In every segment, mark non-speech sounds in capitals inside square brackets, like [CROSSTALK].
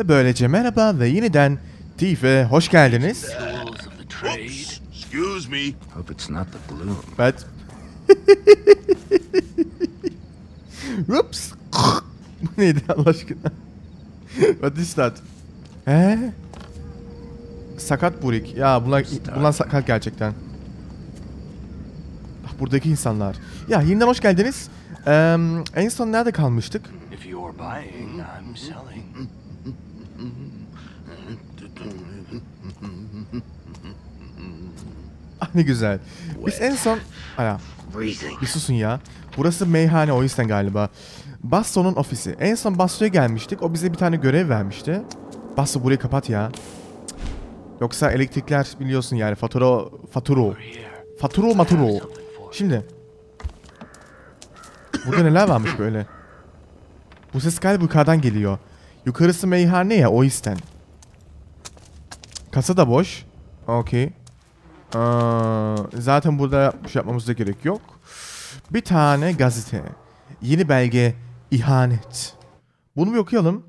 Ve böylece merhaba ve yeniden Thief'e hoş geldiniz. But... [LAUGHS] Whoops. [LAUGHS] Bu neydi Allah aşkına? What is that? He? Sakat burik. Ya bunlar, bunlar sakat gerçekten. Ah, buradaki insanlar. Ya yeniden hoş geldiniz. Eee, en son nerede kalmıştık? If you're buying, I'm selling. Ah [LAUGHS] ne güzel. Biz en son... Aya, bir susun ya. Burası meyhane o yüzden galiba. Basso'nun ofisi. En son Basso'ya gelmiştik. O bize bir tane görev vermişti. Basso burayı kapat ya. Yoksa elektrikler biliyorsun yani fatura faturo. Faturo maturo. Şimdi. Burada neler varmış böyle? Bu ses galiba yukarıdan geliyor. Yukarısı meyhane ya o yüzden. Kasa da boş. Okey. Aa, zaten burada bir şey yapmamıza gerek yok. Bir tane gazete. Yeni belge ihanet. Bunu bir okuyalım.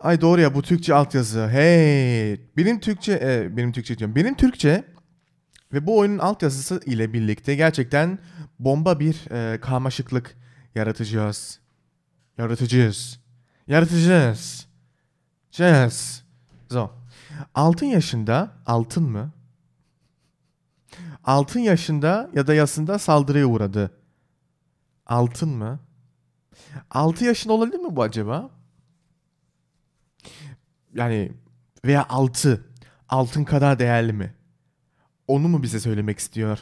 Ay doğru ya bu Türkçe altyazı. Hey. Benim Türkçe, e, benim Türkçe diyorum. Benim Türkçe ve bu oyunun altyazısı ile birlikte gerçekten bomba bir e, karmaşıklık yaratacağız. Yaratacağız. Yaratacağız. Yes. So. Altın yaşında, altın mı? Altın yaşında ya da yasında saldırıya uğradı. Altın mı? 6 yaşında olabilir mi bu acaba? Yani veya 6. Altın kadar değerli mi? Onu mu bize söylemek istiyor?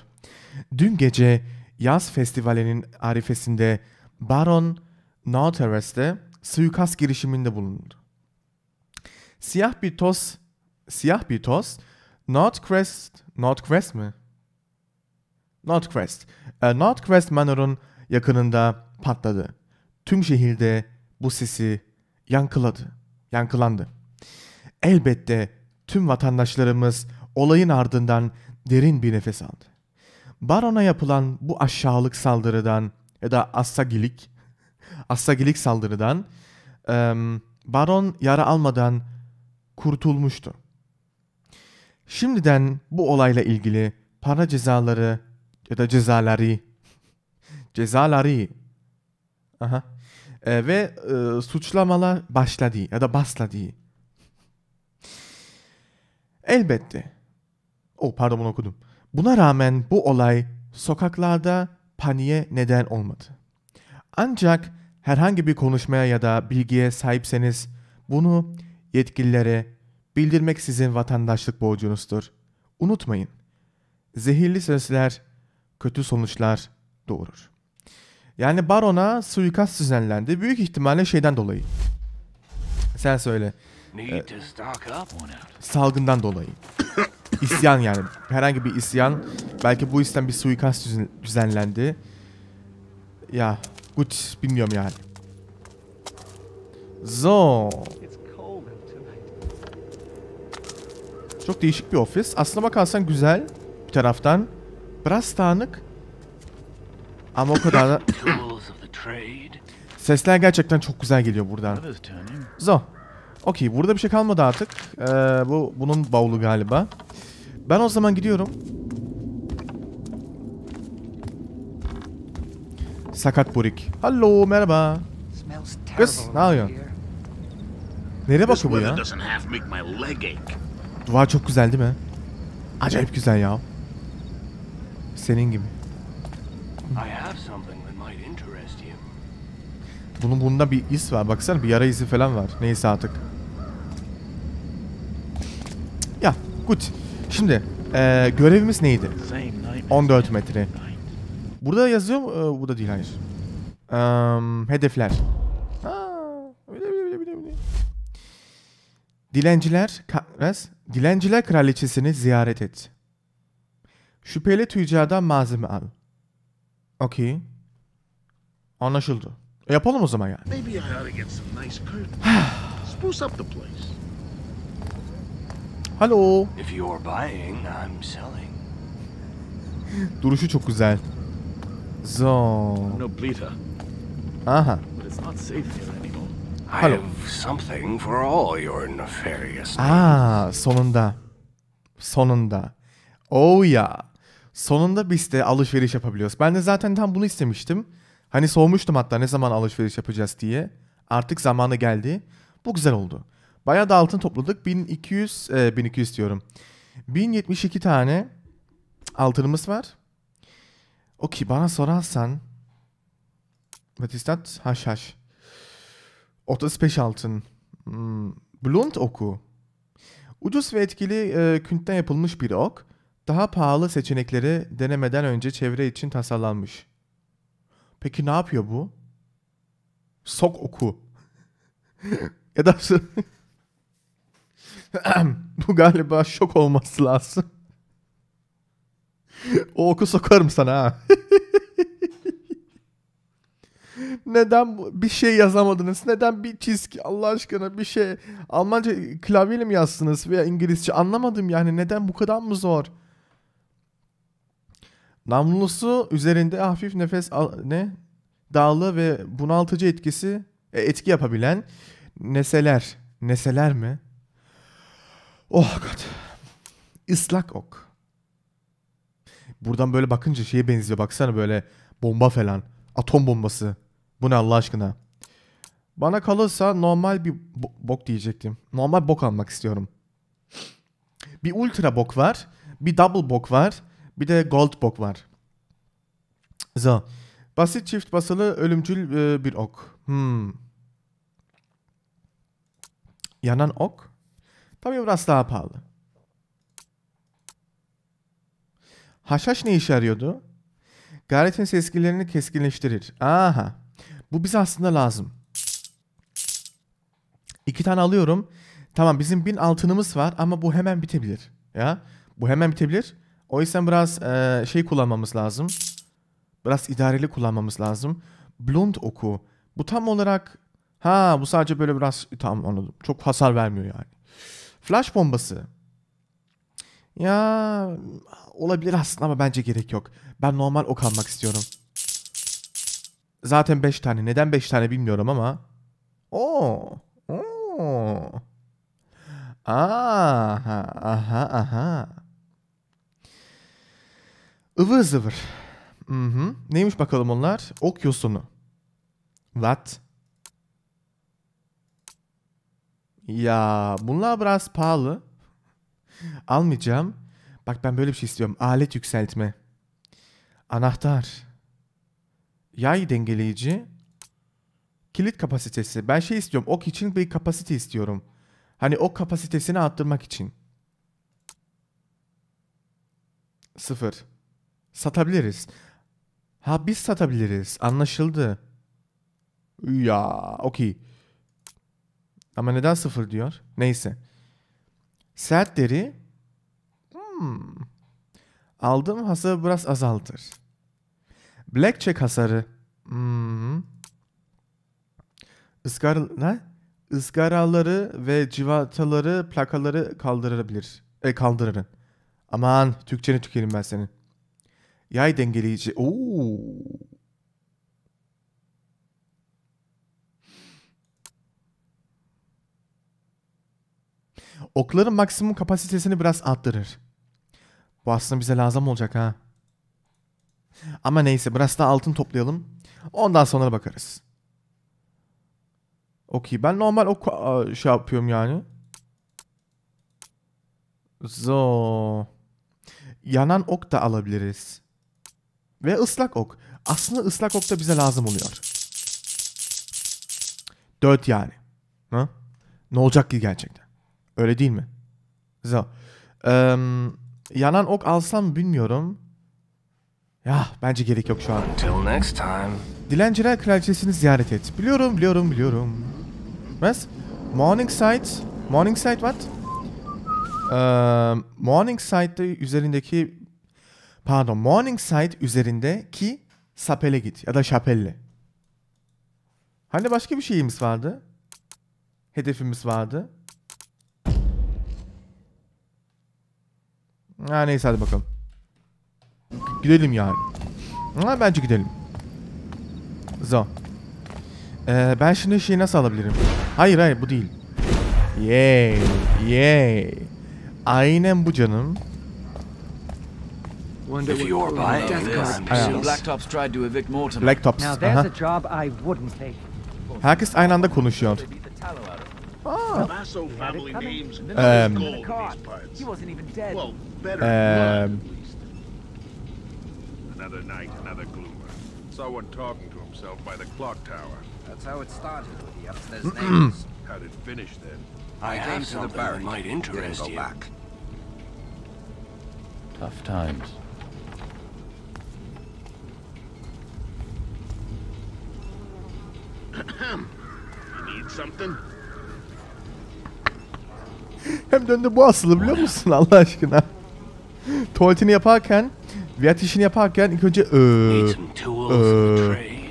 Dün gece yaz festivalinin arifesinde Baron Nautilus'te suikast girişiminde bulundu. Siyah bir toz, siyah bir toz, Northcrest, Northcrest mi? Northcrest. E, Northcrest Manor'un yakınında patladı. Tüm şehirde bu sesi yankıladı, yankılandı. Elbette tüm vatandaşlarımız olayın ardından derin bir nefes aldı. Baron'a yapılan bu aşağılık saldırıdan ya da assagilik, [LAUGHS] assagilik saldırıdan em, Baron yara almadan kurtulmuştu. Şimdiden bu olayla ilgili para cezaları ya da cezaları cezaları aha, e, ve e, suçlamalar başladı ya da başladı. Elbette. O pardon bunu okudum. Buna rağmen bu olay sokaklarda paniğe neden olmadı. Ancak herhangi bir konuşmaya ya da bilgiye sahipseniz bunu yetkililere bildirmek sizin vatandaşlık borcunuzdur. Unutmayın. Zehirli sözler kötü sonuçlar doğurur. Yani barona suikast düzenlendi. Büyük ihtimalle şeyden dolayı. Sen söyle. Out. Salgından dolayı. [COUGHS] İsyan yani. Herhangi bir isyan. Belki bu yüzden bir suikast düzen- düzenlendi. Ya. Gut. Bilmiyorum yani. So. Çok değişik bir ofis. Aslına bakarsan güzel bir taraftan. Biraz dağınık. Ama o kadar da... [COUGHS] Sesler gerçekten çok güzel geliyor buradan. So. Okey burada bir şey kalmadı artık. Ee, bu bunun bavulu galiba. Ben o zaman gidiyorum. Sakat Burik. Hallo merhaba. Kız, ne yapıyorsun? Nereye bakıyor bu ya? Duvar çok güzel değil mi? Acayip güzel ya. Senin gibi. Bunun bunda bir iz var. Baksana bir yara izi falan var. Neyse artık. Ya, gut. Şimdi eee, görevimiz neydi? Same night. 14 metre. Burada yazıyor mu? Ee, burada değil hayır. Eee, hedefler. Dilenciler, Dilenciler Kraliçesini ziyaret et. Şüpheli tüccardan malzeme al. Okey. Anlaşıldı. E, yapalım o zaman yani. Maybe I ought to get some nice curtains. [SIGHS] Spruce up the place. Halo. If you're buying, I'm selling. Duruşu çok güzel. So. No bleeder, Aha. but it's not safe here anymore. Hello. have something for all your nefarious. Aa sonunda. Sonunda. Oh ya. Sonunda biz de alışveriş yapabiliyoruz. Ben de zaten tam bunu istemiştim. Hani sormuştum hatta ne zaman alışveriş yapacağız diye. Artık zamanı geldi. Bu güzel oldu. Bayağı da altın topladık. 1200, e, 1200 diyorum. 1072 tane altınımız var. Okey bana sorarsan. What is that? Haş haş. 35 altın. Hmm. Blunt oku. Ucuz ve etkili e, küntten yapılmış bir ok, daha pahalı seçenekleri denemeden önce çevre için tasarlanmış. Peki ne yapıyor bu? Sok oku. [LAUGHS] ya da [LAUGHS] bu galiba şok olması lazım. o oku sokarım sana ha. [LAUGHS] Neden bir şey yazamadınız? Neden bir çizgi Allah aşkına bir şey Almanca klavyeyle mi yazsınız veya İngilizce anlamadım yani neden bu kadar mı zor? Namlusu üzerinde hafif nefes al- ne? Dağlı ve bunaltıcı etkisi e, etki yapabilen neseler. Neseler mi? Oh god. Islak ok. Buradan böyle bakınca şeye benziyor. Baksana böyle bomba falan. Atom bombası. Bu ne Allah aşkına? Bana kalırsa normal bir bo- bok diyecektim. Normal bok almak istiyorum. Bir ultra bok var. Bir double bok var. Bir de gold bok var. So. Basit çift basılı ölümcül e, bir ok. Hmm. Yanan ok. Tabii biraz daha pahalı. Haşhaş ne işe yarıyordu? Gayretin sezgilerini keskinleştirir. Aha. Bu bize aslında lazım. İki tane alıyorum. Tamam bizim bin altınımız var ama bu hemen bitebilir. Ya bu hemen bitebilir. O yüzden biraz eee, şey kullanmamız lazım. Biraz idareli kullanmamız lazım. Blunt oku. Bu tam olarak ha bu sadece böyle biraz tamam anladım. Çok hasar vermiyor yani. Flash bombası. Ya olabilir aslında ama bence gerek yok. Ben normal ok almak istiyorum. Zaten 5 tane. Neden 5 tane bilmiyorum ama. Oo. Oo. Aha, aha, aha. Ivır zıvır. Hı hı. Neymiş bakalım onlar? Ok yosunu. What? Ya bunlar biraz pahalı. Almayacağım. Bak ben böyle bir şey istiyorum. Alet yükseltme. Anahtar. Yay dengeleyici. Kilit kapasitesi. Ben şey istiyorum. Ok için bir kapasite istiyorum. Hani ok kapasitesini arttırmak için. Sıfır. Satabiliriz. Ha biz satabiliriz. Anlaşıldı. Ya okey. Ama neden sıfır diyor? Neyse. Sert deri. Hmm. Aldığım hasarı biraz azaltır. Blackjack hasarı. Hmm. Isgar ne? Izgaraları ve civataları, plakaları kaldırabilir. E kaldırırın. Aman Türkçeni tükerim ben senin. Yay dengeleyici. Oo. Okların maksimum kapasitesini biraz arttırır. Bu aslında bize lazım olacak ha. Ama neyse biraz daha altın toplayalım. Ondan sonra bakarız. Okey ben normal ok şey yapıyorum yani. Zo. Yanan ok da alabiliriz. Ve ıslak ok. Aslında ıslak ok da bize lazım oluyor. 4 yani. Ha? Ne olacak ki gerçekten? Öyle değil mi? So. Eee, yanan ok alsam bilmiyorum. Ya bence gerek yok şu an. Until next time. Dilenciler Kraliçesini ziyaret et. Biliyorum, biliyorum, biliyorum. Was? Morningside? Morningside what? Eee Morningside üzerindeki pardon Morningside üzerindeki Sapel'e git ya da Şapel'le. Hani başka bir şeyimiz vardı? Hedefimiz vardı. Ha neyse hadi bakalım. Gidelim yani. Ha, bence gidelim. So. Ee, ben şimdi şeyi nasıl alabilirim? Hayır hayır bu değil. Yay. Yay. Aynen bu canım. Wonder if you're buying this, Blacktops tried to evict Mortimer. Blacktops. Now uh-huh. there's a job I wouldn't take. Herkes aynı um, um, another night, another gloomer. Saw one talking to himself by the clock tower. That's how it started with the upstairs names. how did it finish then? I, I have something baron. might interest you. Back. Tough times. [CLEARS THROAT] Hem döndü bu asılı biliyor musun [LAUGHS] Allah aşkına? Tuvaletini yaparken, viyat işini yaparken ilk önce ööö, trade.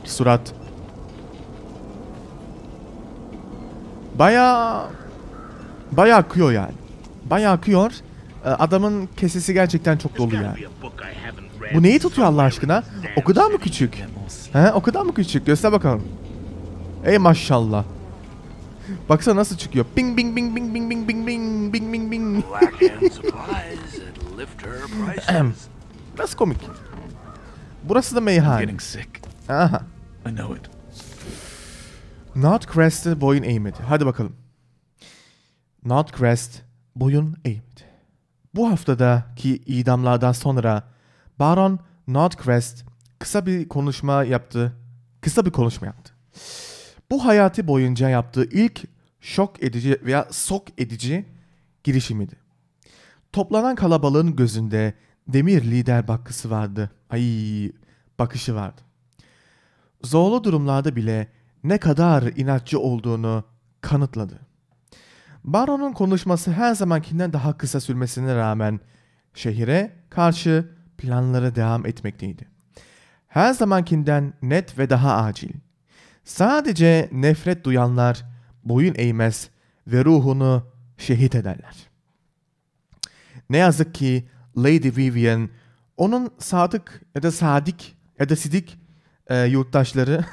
surat. Baya baya akıyor yani. Baya akıyor. Ee, Adamın kesesi gerçekten çok dolu yani. Bu neyi tutuyor Allah aşkına? O kadar mı küçük? He, o kadar mı küçük? Göster bakalım. Ey maşallah. Baksana nasıl çıkıyor. Bing bing bing bing bing bing bing bing bing bing bing. [CLEARS THROAT] Nasıl komik. Burası da meyhane. Aha. I know it. Notcrest'e boyun eğmedi. Hadi bakalım. Notcrest boyun eğmedi. Bu haftadaki idamlardan sonra Baron Notcrest kısa bir konuşma yaptı. Kısa bir konuşma yaptı. Bu hayatı boyunca yaptığı ilk şok edici veya sok edici girişimiydi. Toplanan kalabalığın gözünde demir lider bakısı vardı. Ay bakışı vardı. Zorlu durumlarda bile ne kadar inatçı olduğunu kanıtladı. Baron'un konuşması her zamankinden daha kısa sürmesine rağmen şehire karşı planları devam etmekteydi. Her zamankinden net ve daha acil. Sadece nefret duyanlar boyun eğmez ve ruhunu şehit ederler. Ne yazık ki Lady Vivian onun sadık ya da sadik ya da sidik e, yurttaşları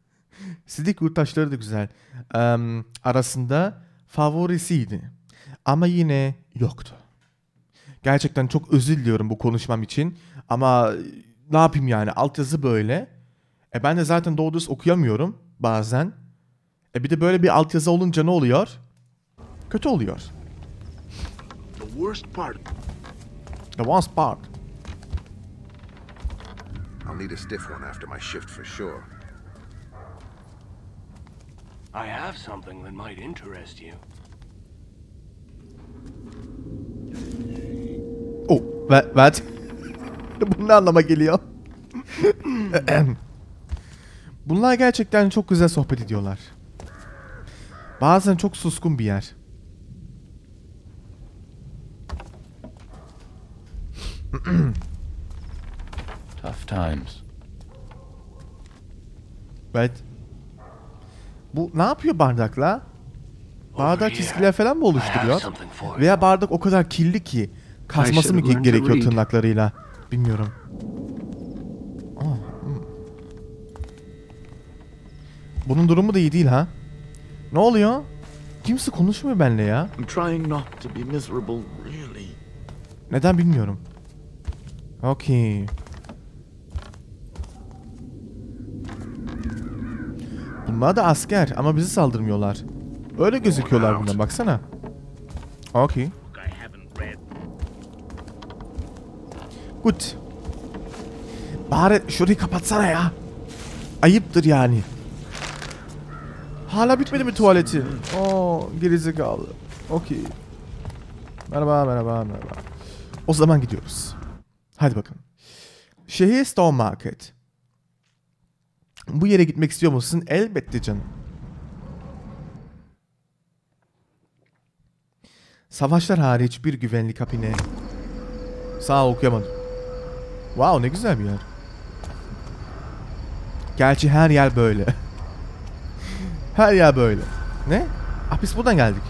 [LAUGHS] sidik yurttaşları da güzel em, arasında favorisiydi. Ama yine yoktu. Gerçekten çok özür diliyorum bu konuşmam için. Ama ne yapayım yani altyazı böyle. E ben de zaten doğru düz okuyamıyorum bazen. E bir de böyle bir altyazı olunca ne oluyor? Kötü oluyor. The worst part The worst part. I'll need a stiff one after my shift for sure. I have something that might interest you. Oh, ve- what? [LAUGHS] Bu ne anlama geliyor? [CLEARS THROAT] [CLEARS THROAT] Bunlar gerçekten çok güzel sohbet ediyorlar. Bazen çok suskun bir yer. [CLEARS THROAT] Tough times. Evet. Bu ne yapıyor bardakla? Bardak çizgiler falan mı oluşturuyor? Veya bardak o kadar kirli ki kasması mı gerekiyor tırnaklarıyla? Bilmiyorum. Bunun durumu da iyi değil ha. Ne oluyor? Kimse konuşmuyor benimle ya. Neden bilmiyorum. Okey. Bunlar da asker ama bizi saldırmıyorlar. Öyle gözüküyorlar bundan baksana. Okey. Gut. Bari şurayı kapatsana ya. Ayıptır yani. Hala bitmedi mi tuvaleti? Oo gerizekalı. Okey. Merhaba merhaba merhaba. O zaman gidiyoruz. Hadi bakalım. Şehir Stone Market. Bu yere gitmek istiyor musun? Elbette canım. Savaşlar hariç bir güvenlik hapine. Sağ okuyamadım. Wow ne güzel bir yer. Gerçi her yer böyle. Her yer böyle. Ne? Ah biz buradan geldik.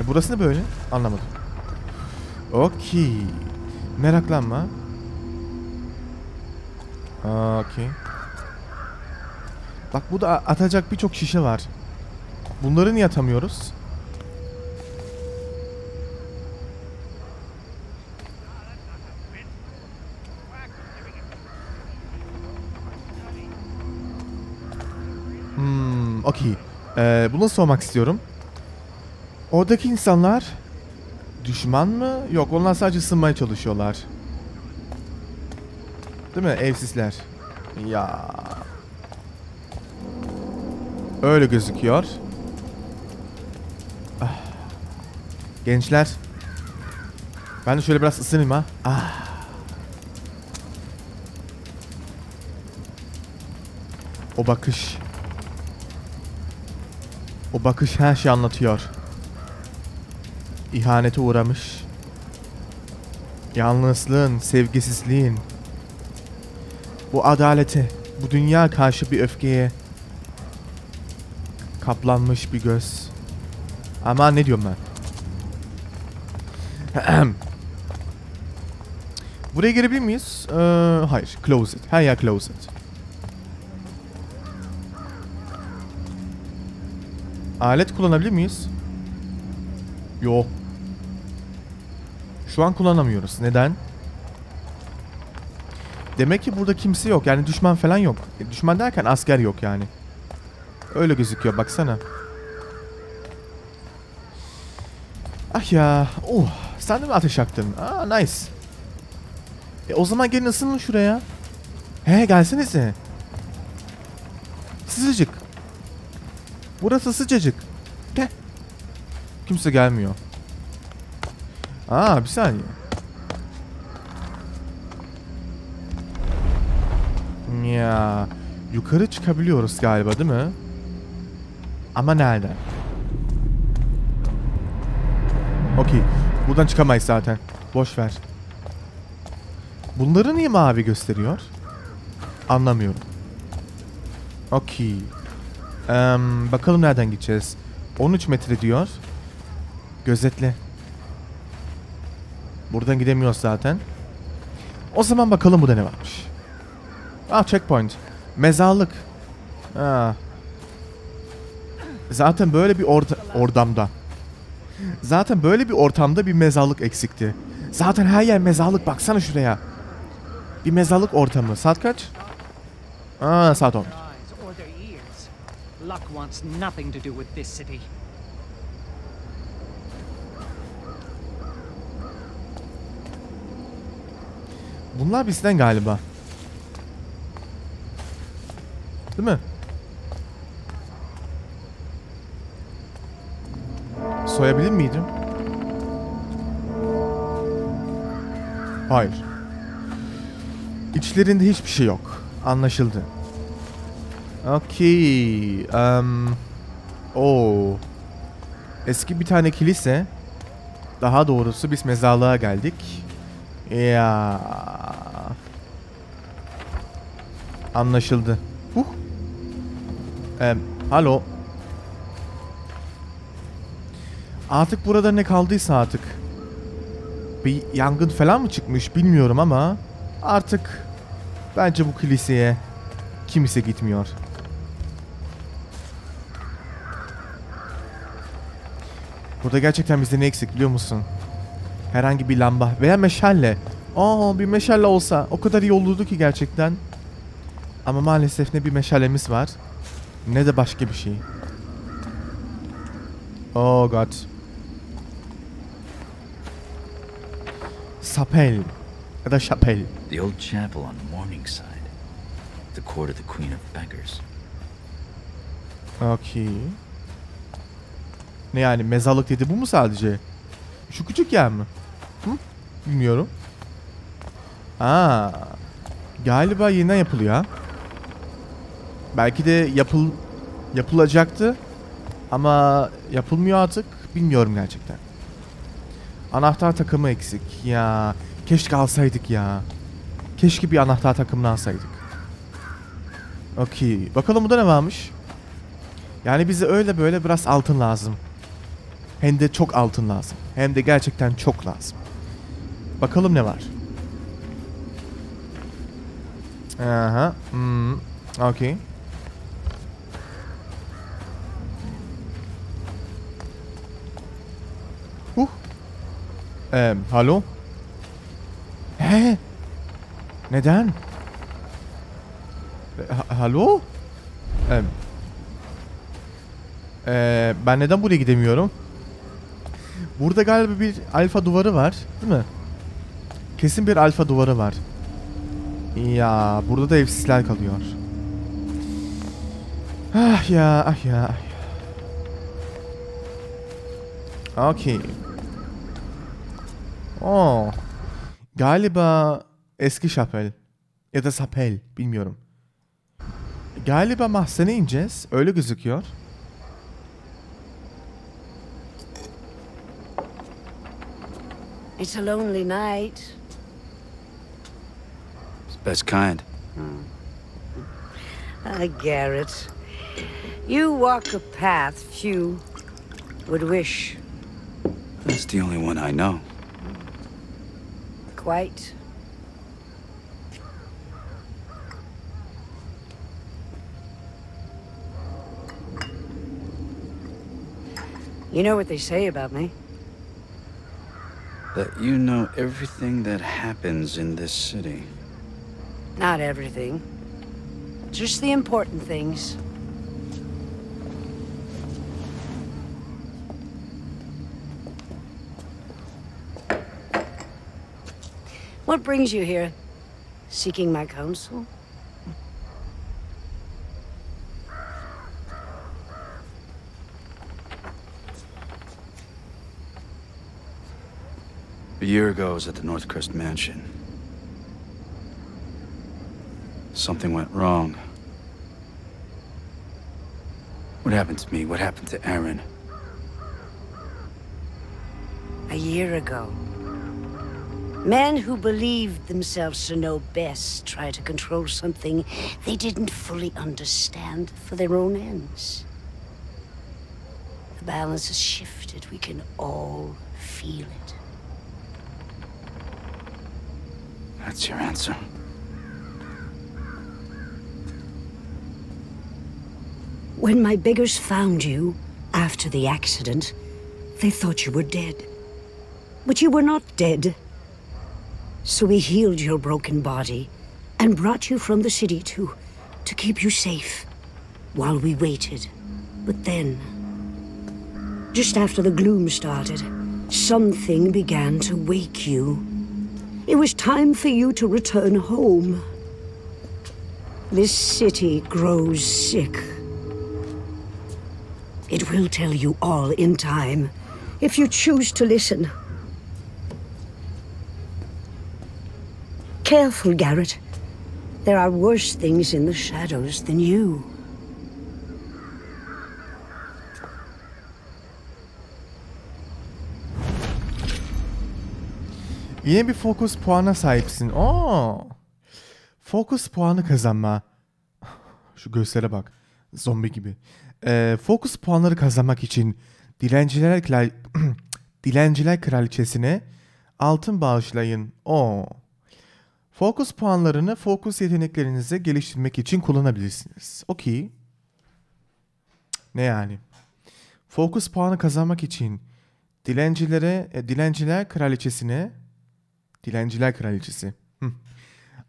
E burası ne böyle? Anlamadım. Okey. Meraklanma. Okey. Bak burada atacak birçok şişe var. Bunları niye atamıyoruz? Hmm, okey. Ee, bunu sormak istiyorum. Oradaki insanlar düşman mı? Yok onlar sadece ısınmaya çalışıyorlar. Değil mi? Evsizler. Ya. Öyle gözüküyor. Ah. Gençler. Ben de şöyle biraz ısınayım ha. Ah. O bakış. O bakış her şeyi anlatıyor. İhanete uğramış. Yalnızlığın, sevgisizliğin. Bu adalete, bu dünya karşı bir öfkeye kaplanmış bir göz. Ama ne diyorum ben? Buraya girebilir miyiz? Ee, hayır. Close it. Her yer close it. Alet kullanabilir miyiz? Yok. Şu an kullanamıyoruz. Neden? Demek ki burada kimse yok. Yani düşman falan yok. Düşman derken asker yok yani. Öyle gözüküyor baksana. Ah ya. Oh. Sen de mi ateş yaktın? Aa nice. E, o zaman gelin ısının şuraya. He gelsenize. Sıcacık. Burası sıcacık. Gel. Kimse gelmiyor. Aa bir saniye. Ya yukarı çıkabiliyoruz galiba değil mi? Ama nereden? Okey. Buradan çıkamayız zaten. Boş ver. Bunları niye mavi gösteriyor? Anlamıyorum. Okey. Em, bakalım nereden gideceğiz. 13 metre diyor. Gözetle. Buradan gidemiyoruz zaten. O zaman bakalım burada ne varmış. Ah checkpoint. Mezarlık. Ha. Zaten böyle bir orta ordamda. Zaten böyle bir ortamda bir mezarlık eksikti. Zaten her yer mezarlık baksana şuraya. Bir mezarlık ortamı. Saat kaç? Aa saat 10. Luck wants nothing to do with this city. Bunlar bizden galiba. Değil mi? Soyabilir miydim? Hayır. İçlerinde hiçbir şey yok. Anlaşıldı. Okey. Um, Oo. Eski bir tane kilise. Daha doğrusu biz mezarlığa geldik. Ya. Anlaşıldı. Huh. Em, alo. Artık burada ne kaldıysa artık. Bir yangın falan mı çıkmış bilmiyorum ama artık bence bu kiliseye kimse gitmiyor. Burada gerçekten bizde ne eksik biliyor musun? Herhangi bir lamba veya meşale. Aa bir meşale olsa o kadar iyi olurdu ki gerçekten. Ama maalesef ne bir meşalemiz var ne de başka bir şey. Oh god. Sapel ya da şapel. The old chapel on Morningside. The court of the Queen of Beggars. Okey. Ne yani mezarlık dedi bu mu sadece? Şu küçük yer mi? Hı? Bilmiyorum. Aa, galiba yeniden yapılıyor. ha. Belki de yapıl yapılacaktı ama yapılmıyor artık. Bilmiyorum gerçekten. Anahtar takımı eksik. Ya keşke alsaydık ya. Keşke bir anahtar takımını alsaydık. Okey. Bakalım burada ne varmış? Yani bize öyle böyle biraz altın lazım. Hem de çok altın lazım. Hem de gerçekten çok lazım. Bakalım ne var. Aha. Hmm. Okay. Huh. Ähm, hallo? Hä? Neden? Ha hallo? Ee, ben neden buraya gidemiyorum? Burada galiba bir alfa duvarı var, değil mi? Kesin bir alfa duvarı var. Ya burada da evsizler kalıyor. Ah ya, ah ya, ah ya. Okey. Oo. Galiba eski şapel. Ya da sapel, bilmiyorum. Galiba mahzene ineceğiz. Öyle gözüküyor. It's a lonely night. It's best kind. Ah, Garrett. You walk a path few would wish. That's the only one I know. Quite. You know what they say about me? That you know everything that happens in this city. Not everything. Just the important things. What brings you here? Seeking my counsel? Year ago, I was at the Northcrest Mansion. Something went wrong. What happened to me? What happened to Aaron? A year ago. Men who believed themselves to know best tried to control something they didn't fully understand for their own ends. The balance has shifted. We can all feel it. That's your answer. When my beggars found you after the accident, they thought you were dead. But you were not dead. So we healed your broken body and brought you from the city to to keep you safe while we waited. But then just after the gloom started, something began to wake you. It was time for you to return home. This city grows sick. It will tell you all in time, if you choose to listen. Careful, Garrett. There are worse things in the shadows than you. Yine bir fokus puana sahipsin. Oo. Fokus puanı kazanma. Şu göstere bak. Zombi gibi. Ee, fokus puanları kazanmak için Dilenciler Kral [CLEARS THROAT] Dilenciler Kraliçesine altın bağışlayın. Oo. Fokus puanlarını fokus yeteneklerinizi geliştirmek için kullanabilirsiniz. Okey. Ne yani? Fokus puanı kazanmak için dilencilere, e, dilenciler kraliçesine, dilenciler kraliçesi. Hı.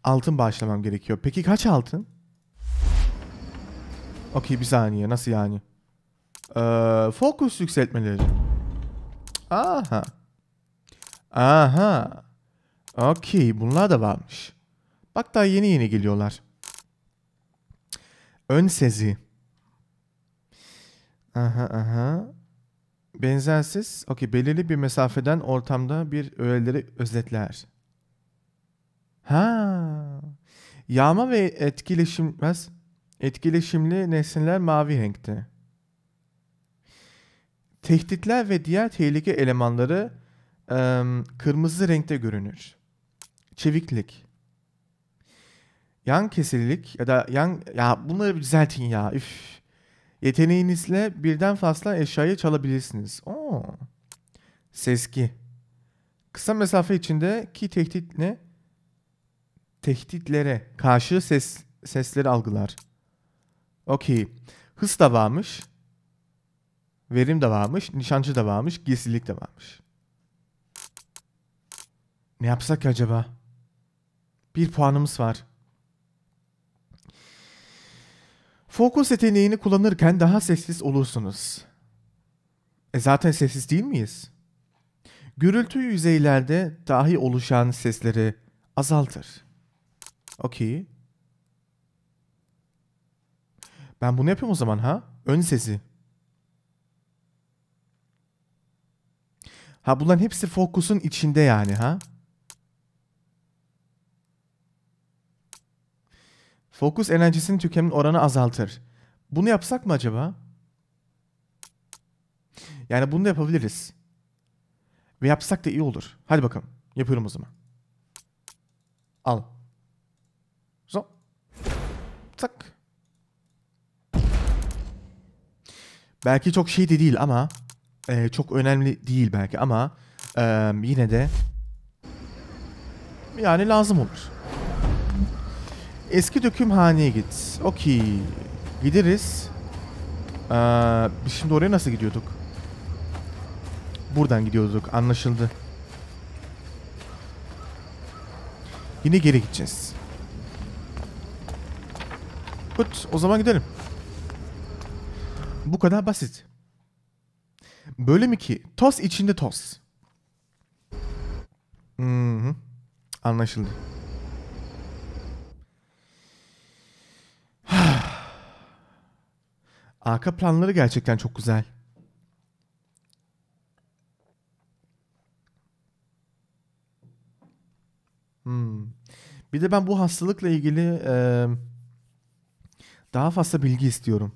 Altın bağışlamam gerekiyor. Peki kaç altın? Okey bir saniye. Nasıl yani? Ee, fokus yükseltmeleri. Aha. Aha. Okey bunlar da varmış. Bak daha yeni yeni geliyorlar. Ön sezi. Aha aha. Benzersiz. Okey belirli bir mesafeden ortamda bir öğeleri özetler. Ha. Yağma ve etkileşimez etkileşimli nesneler mavi renkte. Tehditler ve diğer tehlike elemanları em, kırmızı renkte görünür. Çeviklik. Yan kesililik ya da yan ya bunları bir düzeltin ya. Üf. Yeteneğinizle birden fazla eşyayı çalabilirsiniz. Oo. Sezgi. Kısa mesafe içindeki tehdit ne? Tehditlere karşı ses sesleri algılar. Okey. Hız da varmış. Verim de varmış. Nişancı da varmış. Gizlilik de varmış. Ne yapsak acaba? Bir puanımız var. Fokus yeteneğini kullanırken daha sessiz olursunuz. E zaten sessiz değil miyiz? Gürültü yüzeylerde dahi oluşan sesleri azaltır. Okey. Ben bunu yapıyorum o zaman ha? Ön sesi. Ha bunların hepsi fokusun içinde yani ha? Fokus enerjisinin tükemin oranı azaltır. Bunu yapsak mı acaba? Yani bunu da yapabiliriz. Ve yapsak da iyi olur. Hadi bakalım. Yapıyorum o zaman. Al. So. Tak. Belki çok şey de değil ama e, çok önemli değil belki ama e, yine de yani lazım olur. Eski dökümhaneye git. Okey. Gideriz. Ee, biz şimdi oraya nasıl gidiyorduk? Buradan gidiyorduk. Anlaşıldı. Yine geri gideceğiz. Gut, o zaman gidelim. Bu kadar basit. Mi ki? Toz içinde toz. Hı hı. Anlaşıldı. [SIGHS] Arka planları gerçekten çok güzel. Hmm. Bir de ben bu hastalıkla ilgili eee, daha fazla bilgi istiyorum.